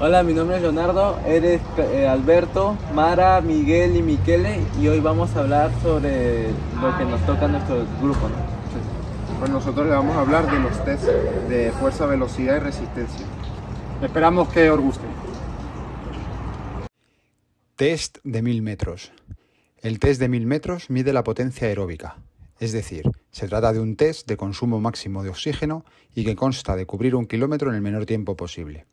Hola, mi nombre es Leonardo, eres eh, Alberto, Mara, Miguel y Miquele y hoy vamos a hablar sobre lo que nos toca a nuestro grupo. ¿no? Pues nosotros le vamos a hablar de los test de fuerza, velocidad y resistencia. Esperamos que os guste. Test de 1000 metros. El test de 1000 metros mide la potencia aeróbica, es decir, se trata de un test de consumo máximo de oxígeno y que consta de cubrir un kilómetro en el menor tiempo posible.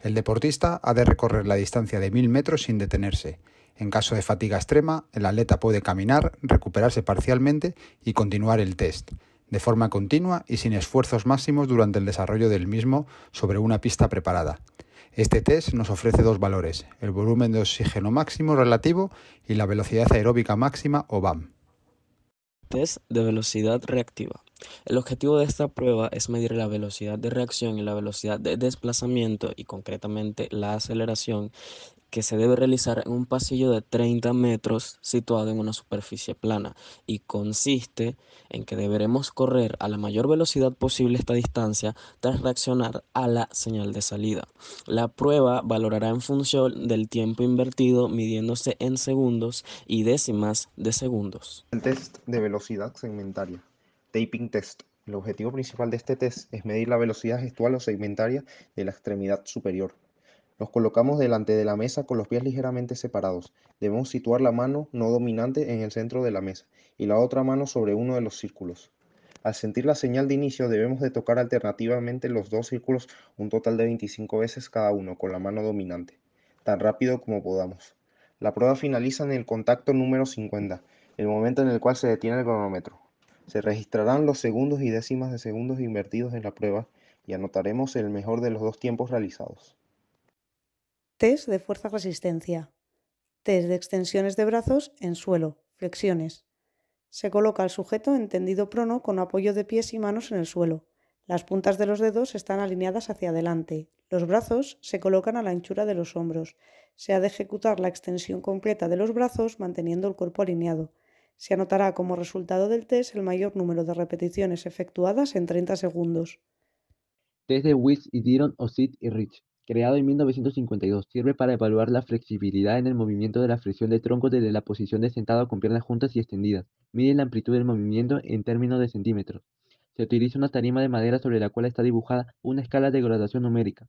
El deportista ha de recorrer la distancia de 1000 metros sin detenerse. En caso de fatiga extrema, el atleta puede caminar, recuperarse parcialmente y continuar el test, de forma continua y sin esfuerzos máximos durante el desarrollo del mismo sobre una pista preparada. Este test nos ofrece dos valores, el volumen de oxígeno máximo relativo y la velocidad aeróbica máxima o VAM. Test de velocidad reactiva. El objetivo de esta prueba es medir la velocidad de reacción y la velocidad de desplazamiento y concretamente la aceleración que se debe realizar en un pasillo de 30 metros situado en una superficie plana y consiste en que deberemos correr a la mayor velocidad posible esta distancia tras reaccionar a la señal de salida. La prueba valorará en función del tiempo invertido midiéndose en segundos y décimas de segundos. El test de velocidad segmentaria. Taping test. El objetivo principal de este test es medir la velocidad gestual o segmentaria de la extremidad superior. Nos colocamos delante de la mesa con los pies ligeramente separados. Debemos situar la mano no dominante en el centro de la mesa y la otra mano sobre uno de los círculos. Al sentir la señal de inicio debemos de tocar alternativamente los dos círculos un total de 25 veces cada uno con la mano dominante, tan rápido como podamos. La prueba finaliza en el contacto número 50, el momento en el cual se detiene el cronómetro. Se registrarán los segundos y décimas de segundos invertidos en la prueba y anotaremos el mejor de los dos tiempos realizados. Test de fuerza-resistencia. Test de extensiones de brazos en suelo, flexiones. Se coloca al sujeto en tendido prono con apoyo de pies y manos en el suelo. Las puntas de los dedos están alineadas hacia adelante. Los brazos se colocan a la anchura de los hombros. Se ha de ejecutar la extensión completa de los brazos manteniendo el cuerpo alineado. Se anotará como resultado del test el mayor número de repeticiones efectuadas en 30 segundos. Test de Witz y Diron o Sit y Rich. Creado en 1952, sirve para evaluar la flexibilidad en el movimiento de la flexión de tronco desde la posición de sentado con piernas juntas y extendidas. Mide la amplitud del movimiento en términos de centímetros. Se utiliza una tarima de madera sobre la cual está dibujada una escala de graduación numérica.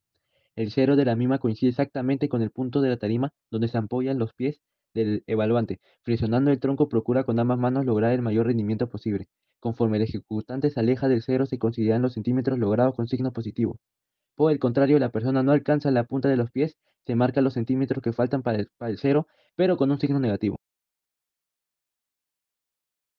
El cero de la misma coincide exactamente con el punto de la tarima donde se apoyan los pies del evaluante. Flexionando el tronco procura con ambas manos lograr el mayor rendimiento posible. Conforme el ejecutante se aleja del cero se consideran los centímetros logrados con signo positivo. Por el contrario, la persona no alcanza la punta de los pies, se marcan los centímetros que faltan para el, para el cero, pero con un signo negativo.